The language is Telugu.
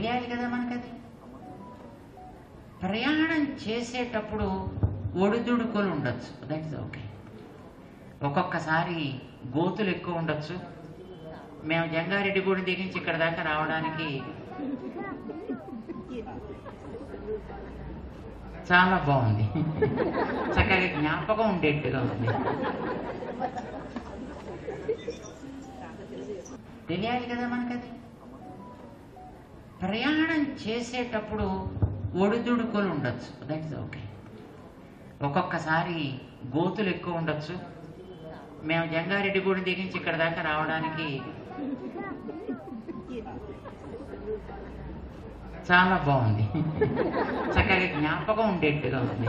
తెలియాలి కదా మనకది. ప్రయాణం చేసేటప్పుడు ఒడిదుడుకులు ఉండొచ్చు దట్స్ ఓకే ఒక్కొక్కసారి గోతులు ఎక్కువ ఉండొచ్చు. మేము జంగారెడ్డి గుడి దిగించి ఇక్కడ దాకా రావడానికి చాలా బాగుంది. చక్కగా జ్ఞాపకం ఉండేట్టుగా ఉంది. తెలియాలి కదా మనకది. ప్రయాణం చేసేటప్పుడు ఒడిదుడుకులు ఉండొచ్చు. దట్స్ ఓకే ఒక్కొక్కసారి గోతులు ఎక్కువ ఉండొచ్చు. మేము జంగారెడ్డి గుడి దిగించి ఇక్కడ దాకా రావడానికి చాలా బాగుంది. చక్కగా జ్ఞాపకం ఉండేట్టుగా ఉంది.